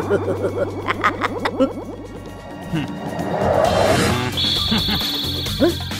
huh? Hmm.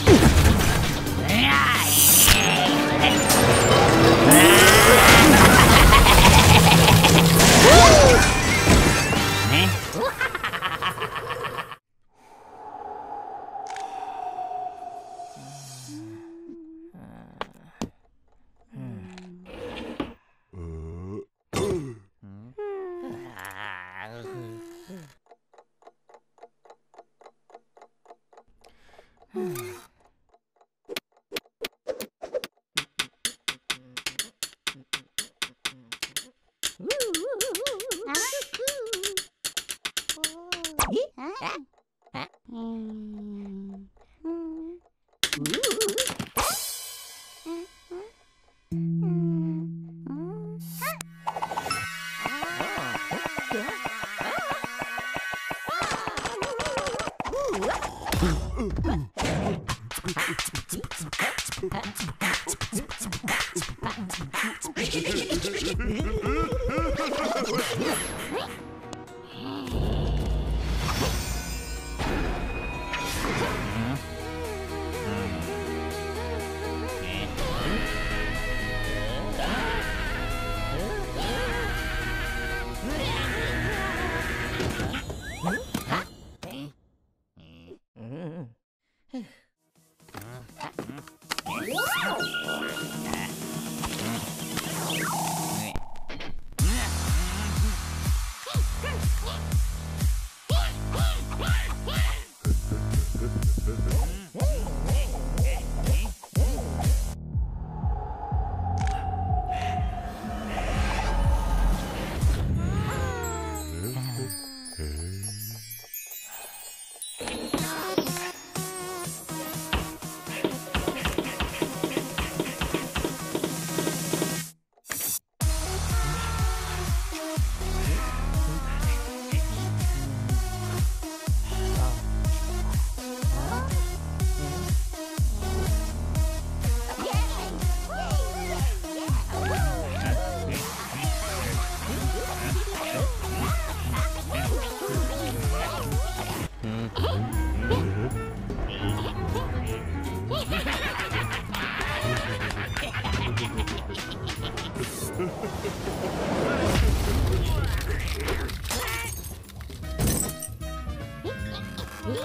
Huh?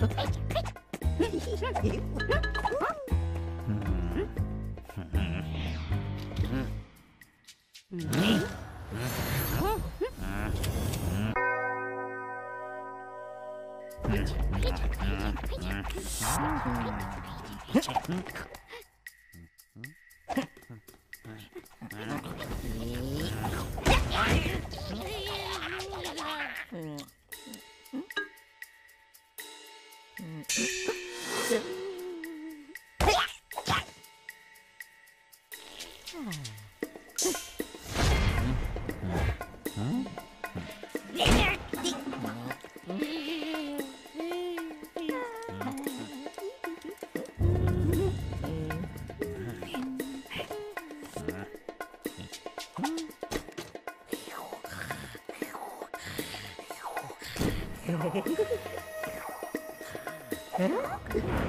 কোথায় え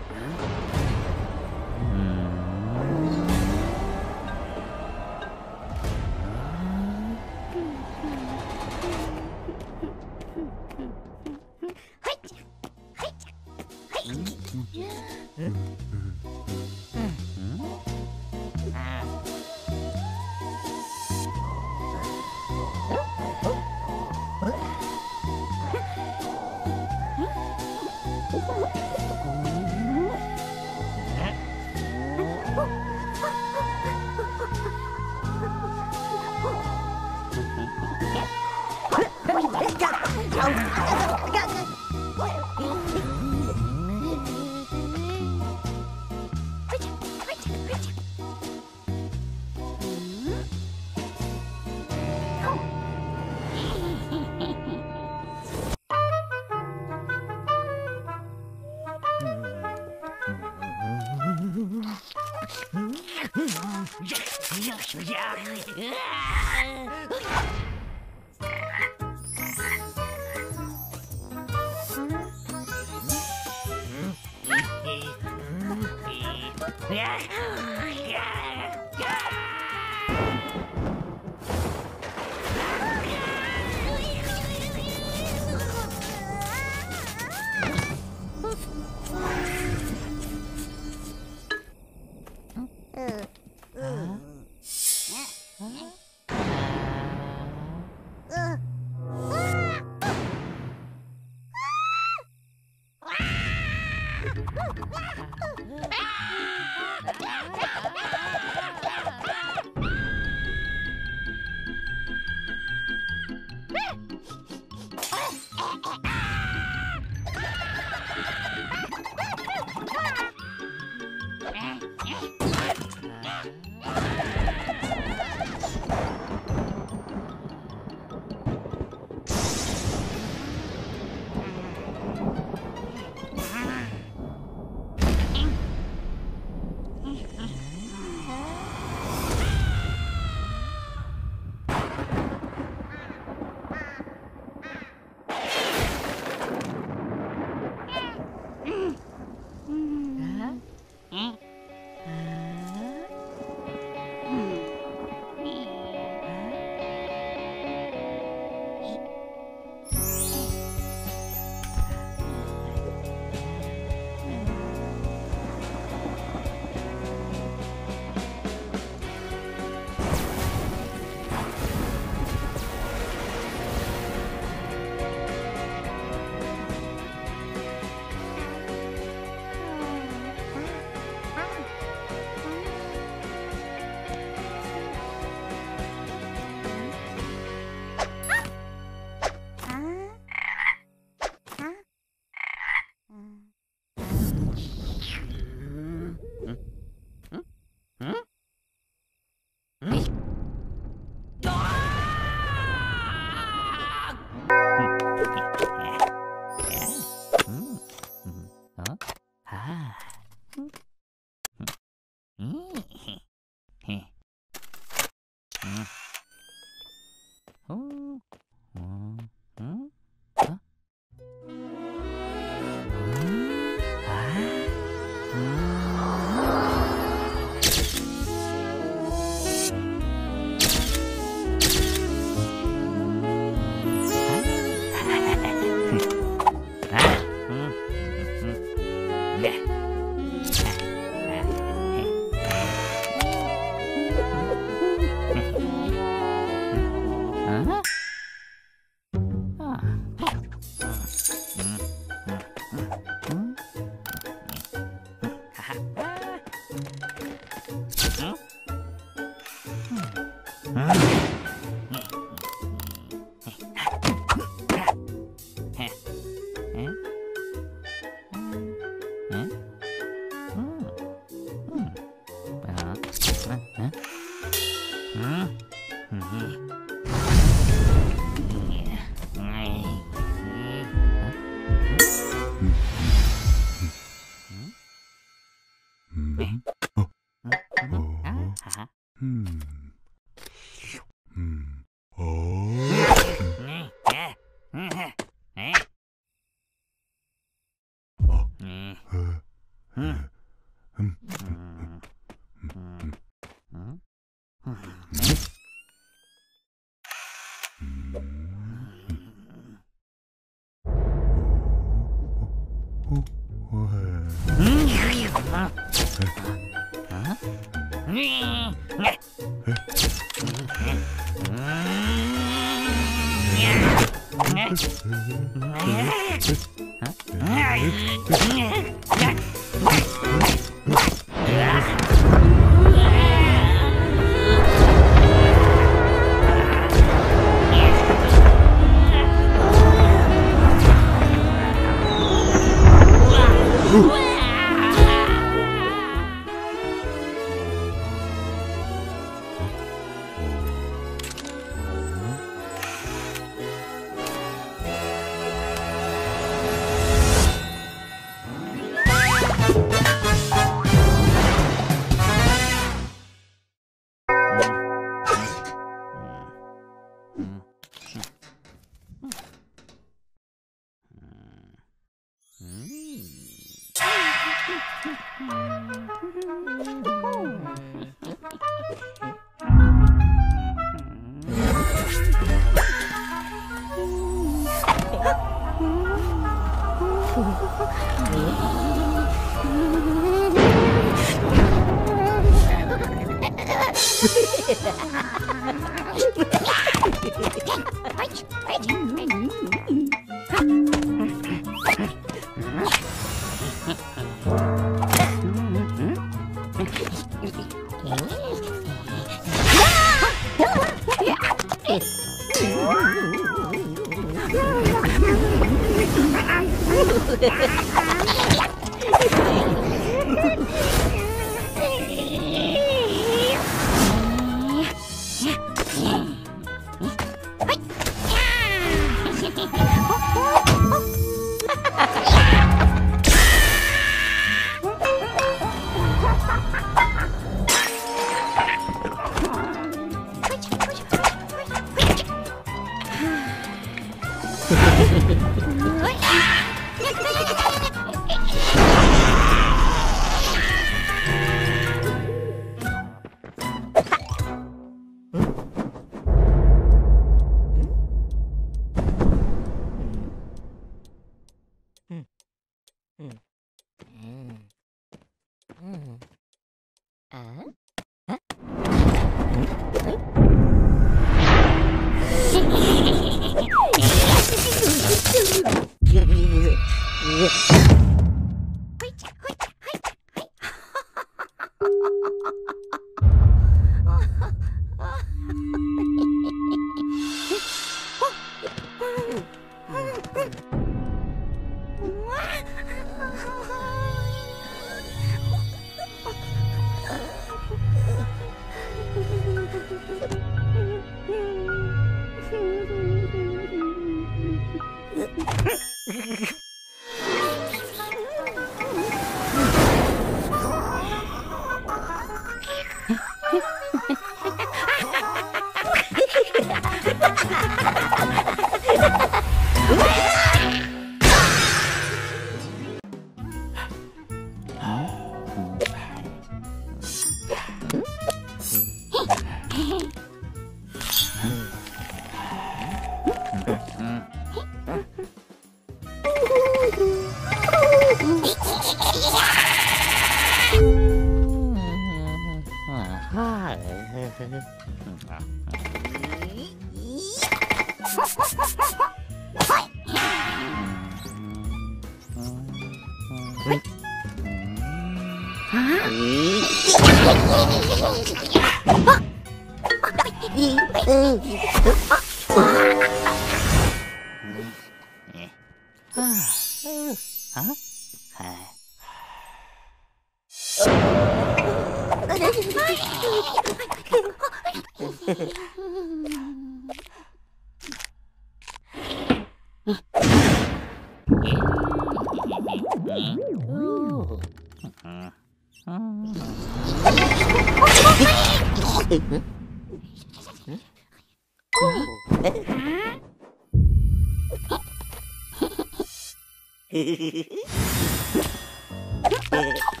Hehehehe.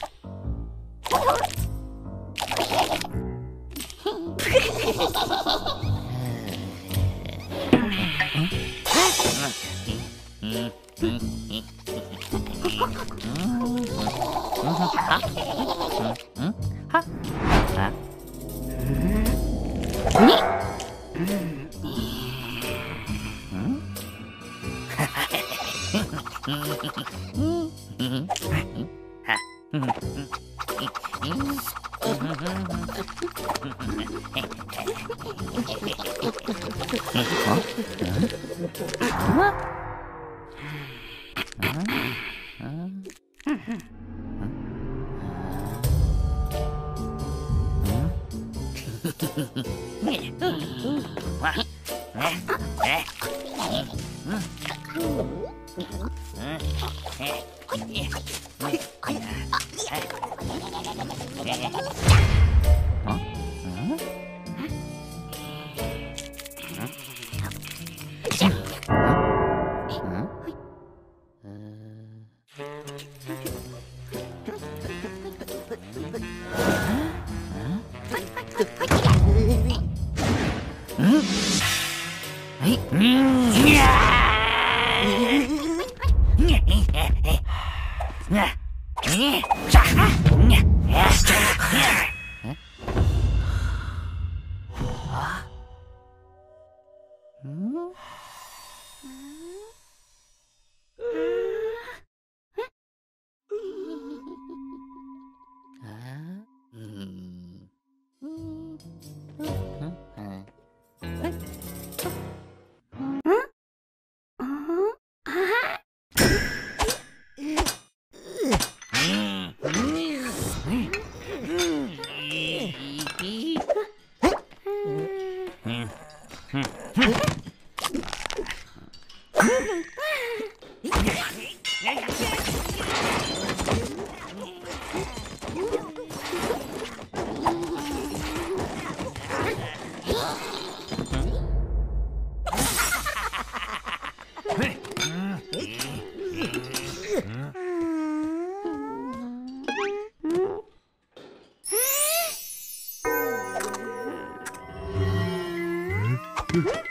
hmm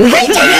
Wait a minute!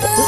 Ooh.